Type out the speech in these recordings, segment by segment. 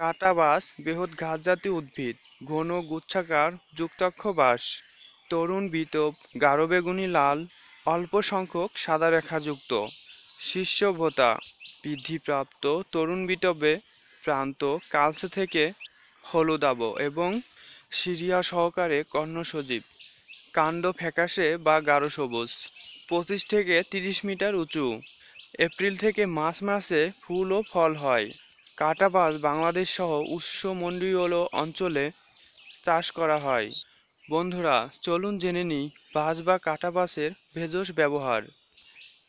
কাটা বাঁশ বৃহৎ ঘাসজাতীয় উদ্ভিদ, ঘন গুচ্ছাকার যুক্তাক্ষ বাস তরুণ বিতব গাঢ় বেগুনি লাল, অল্প সংখ্যক সাদা রেখাযুক্ত, শীর্ষ ভোতা, বৃদ্ধিপ্রাপ্ত তরুণ বিটবে প্রান্ত কালসে থেকে হলুদাব এবং সিরিয়া সহকারে কর্ণ সজীব কাণ্ড ফ্যাকাশে বা গাঢ় সবুজ, পঁচিশ থেকে তিরিশ মিটার উঁচু, এপ্রিল থেকে মার্চ মাসে ফুল ও ফল হয়। কাটা বাঁশ বাংলাদেশ সহ উষ্ণমন্ডলীয় অঞ্চলে চাষ করা হয়। বন্ধুরা, চলুন জেনে নিই বাঁশ বা কাটা বাঁশের ভেষজ ব্যবহার।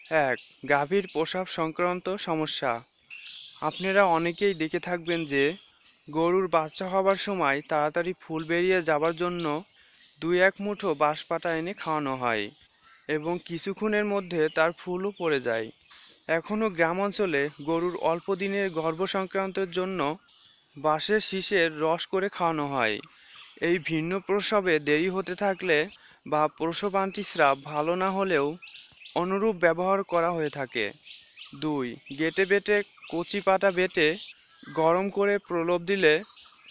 এক, গাভীর প্রসাব সংক্রান্ত সমস্যা। আপনারা অনেকেই দেখে থাকবেন যে, গরুর বাচ্চা হবার সময় তাড়াতাড়ি ফুল বেরিয়ে যাবার জন্য দুই এক মুঠো বাঁশ পাতা এনে খাওয়ানো হয় এবং কিছুক্ষণের মধ্যে তার ফুলও পড়ে যায়। এখনও গ্রাম অঞ্চলে গরুর অল্প দিনের গর্ভ সংক্রান্তের জন্য বাঁশের শীষের রস করে খাওয়ানো হয়। এই ভিন্ন প্রসবে দেরি হতে থাকলে বা প্রসব আন্টিস্রাব ভালো না হলেও অনুরূপ ব্যবহার করা হয়ে থাকে। দুই, গেটে বেটে কচি পাতা বেটে গরম করে প্রলোভ দিলে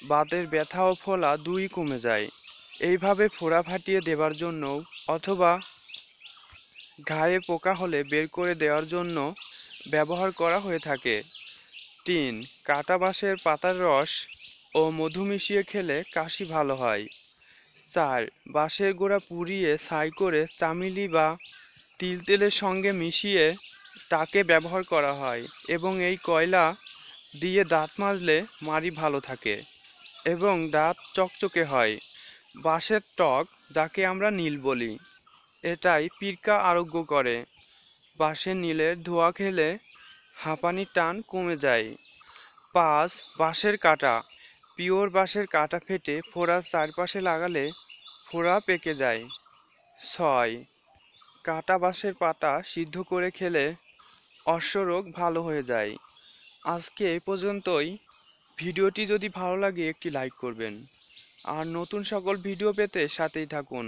বাতের ব্যথা ও ফোলা দুই কমে যায়। এইভাবে ফোড়া ফাটিয়ে দেবার জন্য অথবা ঘায়ে পোকা হলে বের করে দেওয়ার জন্য ব্যবহার করা হয়ে থাকে। তিন, কাটা বাঁশের পাতার রস ও মধু মিশিয়ে খেলে কাশি ভালো হয়। চার, বাঁশের গোড়া পুড়িয়ে ছাই করে চামিলি বা তিল তেলের সঙ্গে মিশিয়ে তাকে ব্যবহার করা হয় এবং এই কয়লা দিয়ে দাঁত মাজলে মাড়ি ভালো থাকে এবং দাঁত চকচকে হয়। বাঁশের টক, যাকে আমরা নীল বলি এটাই পিরকা আরোগ্য করে। বাঁশের নীলের ধোয়া খেলে হাঁপানির টান কমে যায়। পাঁচ, বাঁশের কাটা। পিওর বাঁশের কাটা ফেটে ফোড়ার চারপাশে লাগালে ফোড়া পেকে যায়। ছয়, কাটা বাঁশের পাতা সিদ্ধ করে খেলে অশ্বরোগ ভালো হয়ে যায়। আজকে এ পর্যন্তই। ভিডিওটি যদি ভালো লাগে একটি লাইক করবেন। আর নতুন সকল ভিডিও পেতে সাথেই থাকুন।